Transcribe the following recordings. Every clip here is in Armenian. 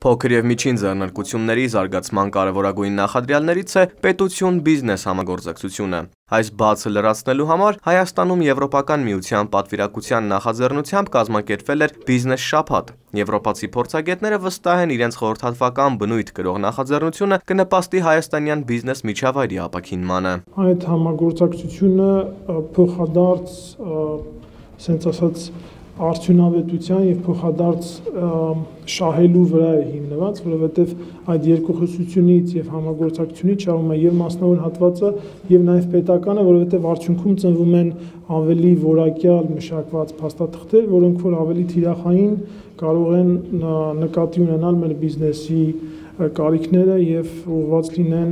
Փոքր եւ միջին ձեռնարկությունների զարգացման կարևորագույն նախադրյալներից է պետություն-բիզնես համագործակցությունը։ Այս բացը լրացնելու համար Հայաստանում Եվրոպական միության պատվիրակության նախաձեռնությամբ կազմակերպվել էր բիզնես շաբաթ։ Եվրոպացի փորձագետները վստահ են իրենց խորհրդատվական բնույթ կրող նախաձեռնությունը կնպաստի հայաստանյան բիզնես միջավայրի ապակինմանը։ Այդ համագործակցությունը փոխադարձ, ասենց ասած, արդյունավետության եւ փոխադարձ շահելու վրա է հիմնված, որովհետեւ այդ երկխոսությունից եւ համագործակցությունից շահում է եւ մասնավոր հատվածը եւ նաեւ պետականը, որովհետեւ արդյունքում ծնվում են ավելի որակյալ մշակված փաստաթղթեր, որոնք որ ավելի թիրախային կարող են նկատի ունենալ մեր բիզնեսի կարիքները եւ ուղղված լինեն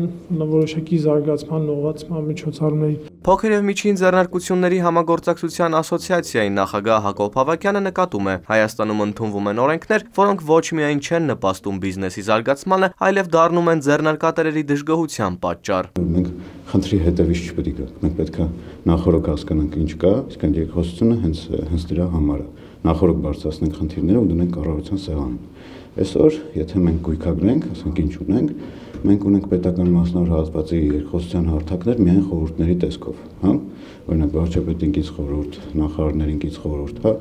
որոշակի զարգացման ուղղվածման միջոցառումների։ Փոքր եւ միջին ձեռնարկությունների համագործակցության ասոցիացիայի նախագահ Հակոբ Հավակյանը նկատում է, Հայաստանում ընդունվում են օրենքներ, որոնք ոչ միայն չեն նպաստում բիզնեսի զարգացմանը, այլև դառնում են ձեռնարկատերերի դժգոհության պատճառ։ Մենք խնդրի հետևից չպետք է գանք։ Մենք պետք է նախորոք հասկանանք ինչ կա, իսկ այն երկխոսությունը հենց հենց դրա համար է։ Նախորոք բարձրացնենք խնդիրները ու դնենք կառավարության սեղանին։ Այսօր, եթե մենք գույքագրենք, ասենք ինչ ունենք, մենք ունենք պետական մասնավոր հատվածի երկխոսության հարթակներ միայն խորհուրդների տեսքով, հա? Օրինակ վարչապետին կից խորհուրդ, նախարարներին կից խորհուրդ, հա?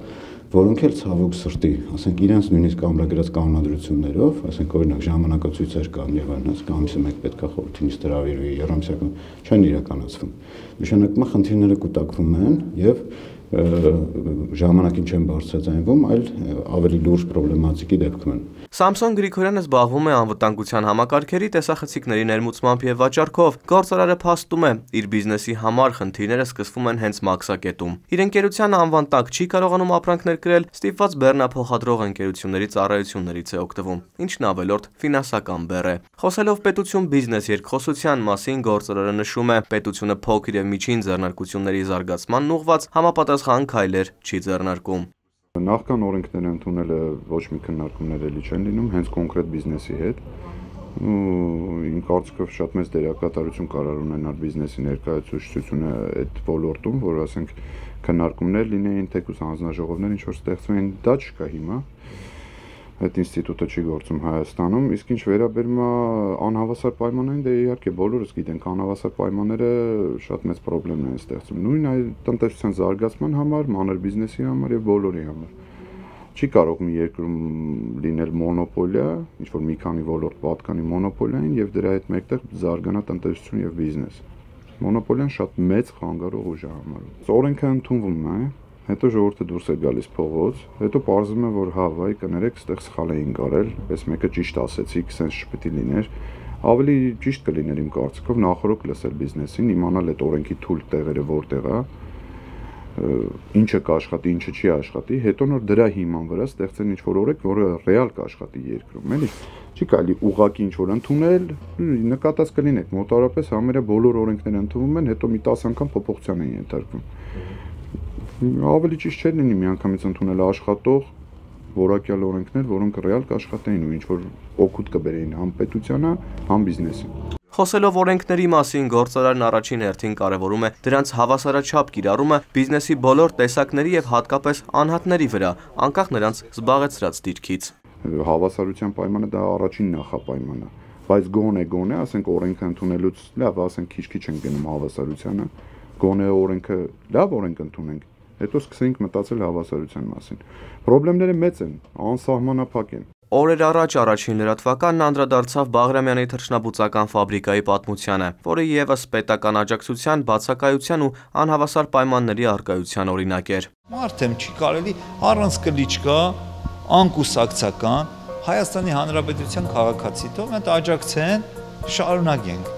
որոնք էլ ցավոք սրտի, ասենք իրենց նույնիսկ ամրագրած կանոնադրություններով, ասենք օրինակ ժամանակացույցեր կան եւ այլն, ասենք ամիսը մեկ պետքա խորհրդին ստրավիրվի, երամսյակում չեն իրականացվում։ Նշանակում է խնդիրները կուտակվում են եւ ժամանակին չեն բարձրացնվում, այլ ավելի լուրջ պրոբլեմատիկի դեպքում են։ Սամսոն Գրիգորյանը զբաղվում է անվտանգության համակարգերի տեսախցիկների ներմուծմամբ եւ վաճառքով։ Գործարարը փաստում է, իր բիզնեսի համար խնդիրները սկսվում են հենց մաքսակետում։ Իր ընկերությանը անվան տակ չի կարողանում ապրանքներ կրել, ստիպված բեռնափոխադրող ընկերությունների ծառայություններից է օգտվում, ինչն ավելորդ ֆինանսական բեռ է։ Խոսելով պետություն բիզնես երկխոսության մասին գործարարը նշում է, պետությունը փոքր եւ միջին ձեռնարկությունների զարգացմանն ուղված համապատասխան քայլեր չի ձեռնարկում։ Նախքան օրենքները ընդունելը ոչ մի քննարկումներ էլի չեն լինում հենց կոնկրետ բիզնեսի հետ իմ կարծիքով շատ մեծ դերակատարություն կարող ունենալ բիզնեսի ներկայացուցչությունը այդ ոլորտում, որ ասենք քննարկումներ լինեին, թեկուս հանձնաժողովներ ինչ որ ստեղծվեն, դա չկա հիմա այդ ինստիտուտը չի գործում Հայաստանում, իսկ ինչ վերաբերում է անհավասար պայմաններին, դե իհարկե բոլորս գիտենք, անհավասար պայմանները շատ մեծ խնդիրներ են ստեղծում։ Նույն այդ տնտեսության զարգացման համար, մանր բիզնեսի համար եւ բոլորի համար։ Չի կարող մի երկրում լինել մոնոպոլիա, ինչ որ մի քանի ոլորտ պատկանի մոնոպոլիային եւ դրա հետ մեկտեղ զարգանա տնտեսություն եւ բիզնես։ Մոնոպոլիան շատ մեծ խանգարող ուժ է համարում։ Օրենքը ընդունվում է, Հետո ժողովուրդը դուրս է գալիս փողոց, հետո parzum է որ հա, վայ, կներեք, ստեղ սխալ էին կարել, պես մեկը ճիշտ ասեցիք, սենց չպետք է լիներ։ Ավելի ճիշտ կլիներ իմ կարծիքով նախորոք լսել բիզնեսին, իմանալ այդ օրենքի թույլ տեղերը որտեղ է, ինչը կաշխատի, ինչը չի աշխատի, հետո նոր դրա հիման վրա ստեղծեն ինչ որ օրենք, որը ռեալ կաշխատի երկրում, էլի։ Չի կարելի ուղակի ինչ որ ընդունել, նկատած կլինեք, մոտարապես համարյա բոլոր օրենքները ընդունվում են, հետո մի 10 անգամ փոփոխության են ենթարկվում ավելի ճիշտ չէր լինի միանգամից ընդունել աշխատող որակյալ օրենքներ, որոնք ռեալ կաշխատեին ու ինչ որ օգուտ կբերեին համ պետությանը, համ բիզնեսին։ Խոսելով օրենքների մասին, գործարարն առաջին հերթին կարևորում է դրանց հավասարաչափ կիրառումը բիզնեսի բոլոր տեսակների եւ հատկապես անհատների վրա, անկախ նրանց զբաղեցրած դիրքից։ Հավասարության պայմանը դա առաջին նախապայմանը բայց գոնե գոնե, ասենք օրենքը ընդունելուց լավ, ասենք քիչ-քիչ են գնում հավասարությանը, գոնե օրենքը լավ օրենք ընդունենք, հետո սկսենք մտածել հավասարության մասին։ Խնդիրները մեծ են, անսահմանափակ են։ Օրեր առաջ առաջին լրատվականն անդրադարձավ Բաղրամյանի թռչնաբուծական ֆաբրիկայի պատմությանը, որը եւս պետական աջակցության, բացակայության ու անհավասար պայմանների արկայության օրինակ էր։ Մարդեմ չի կարելի առանց կլիչկա, անկուսակցական Հայաստանի Հանրապետության քաղաքացի թող այդ աջակցեն, շարունակենք։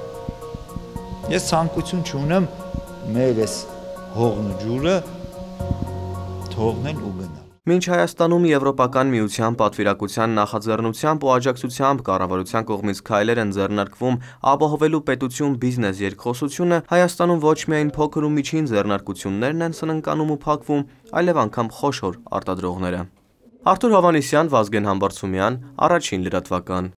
Ես ցանկություն չունեմ մեր այս հողն ու ջուրը թողնել ու գնալ։ Մինչ Հայաստանում Եվրոպական միության պատվիրակության նախաձեռնությամբ ու աջակցությամբ կառավարության կողմից քայլեր են ձեռնարկվում ապահովելու պետություն բիզնես երկխոսությունը, Հայաստանում ոչ միայն փոքր ու միջին ձեռնարկություններն են սնանկանում ու փակվում, այլև անգամ խոշոր արտադրողները։ Արթուր Հովանիսյան, Վազգեն Համբարձումյան, առաջին լրատվական։